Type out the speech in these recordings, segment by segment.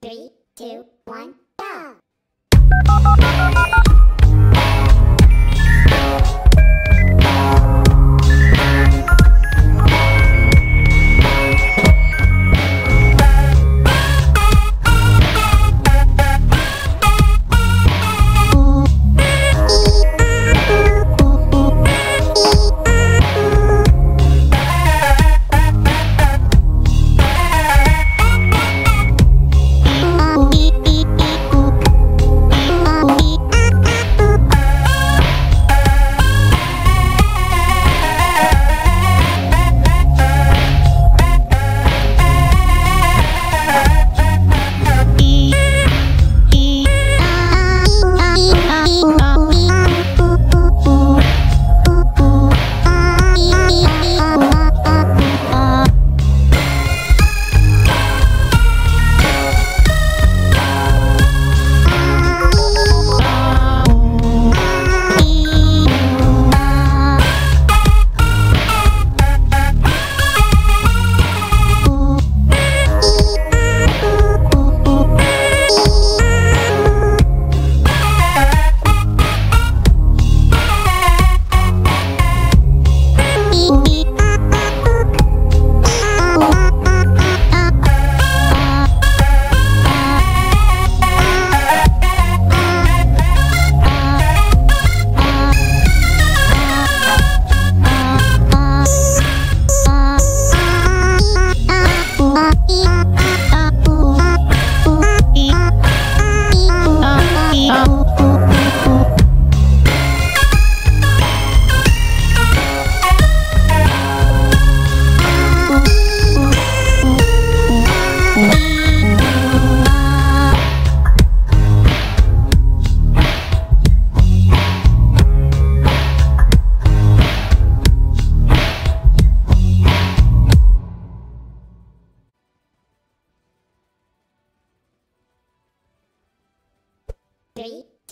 Three, two, one.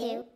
Go!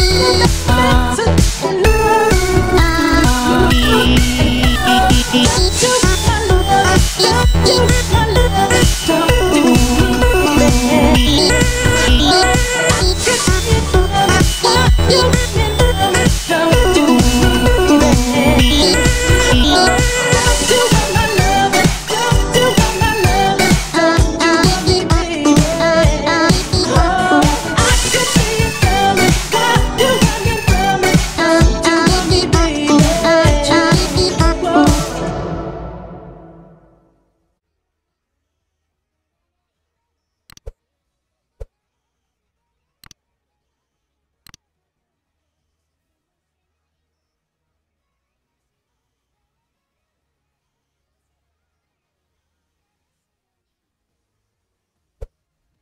I could see it coming.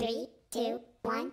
Three, two, one!